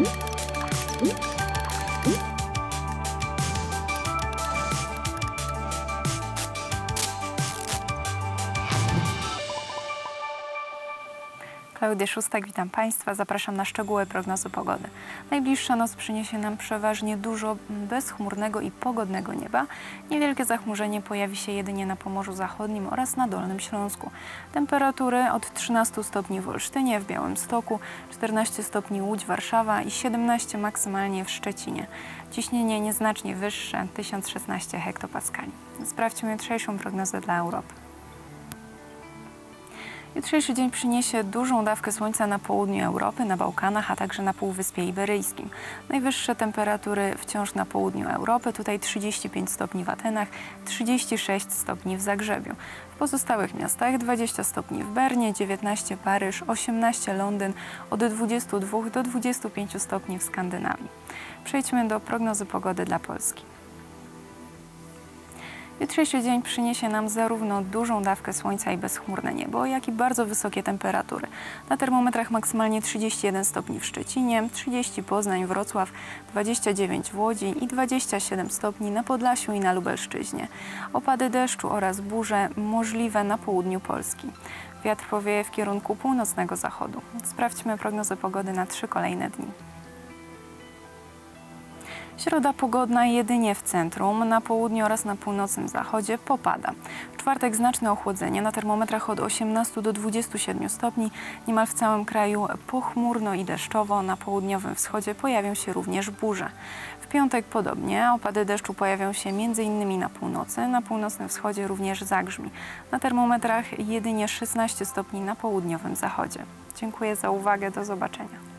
Hum? Hum? Klaudia Szóstak, witam Państwa. Zapraszam na szczegóły prognozy pogody. Najbliższa noc przyniesie nam przeważnie dużo bezchmurnego i pogodnego nieba. Niewielkie zachmurzenie pojawi się jedynie na Pomorzu Zachodnim oraz na Dolnym Śląsku. Temperatury od 13 stopni w Olsztynie, w Białymstoku, 14 stopni Łódź, Warszawa i 17 maksymalnie w Szczecinie. Ciśnienie nieznacznie wyższe, 1016 hektopaskali. Sprawdźmy jutrzejszą prognozę dla Europy. Jutrzejszy dzień przyniesie dużą dawkę słońca na południu Europy, na Bałkanach, a także na Półwyspie Iberyjskim. Najwyższe temperatury wciąż na południu Europy, tutaj 35 stopni w Atenach, 36 stopni w Zagrzebiu. W pozostałych miastach 20 stopni w Bernie, 19 Paryż, 18 Londyn, od 22 do 25 stopni w Skandynawii. Przejdźmy do prognozy pogody dla Polski. Jutrzejszy dzień przyniesie nam zarówno dużą dawkę słońca i bezchmurne niebo, jak i bardzo wysokie temperatury. Na termometrach maksymalnie 31 stopni w Szczecinie, 30 Poznań, Wrocław, 29 w Łodzi i 27 stopni na Podlasiu i na Lubelszczyźnie. Opady deszczu oraz burze możliwe na południu Polski. Wiatr powieje w kierunku północnego zachodu. Sprawdźmy prognozę pogody na trzy kolejne dni. Środa pogodna jedynie w centrum, na południu oraz na północnym zachodzie popada. Czwartek znaczne ochłodzenie, na termometrach od 18 do 27 stopni, niemal w całym kraju pochmurno i deszczowo, na południowym wschodzie pojawią się również burze. W piątek podobnie, opady deszczu pojawią się m.in. na północy, na północnym wschodzie również zagrzmi. Na termometrach jedynie 16 stopni na południowym zachodzie. Dziękuję za uwagę, do zobaczenia.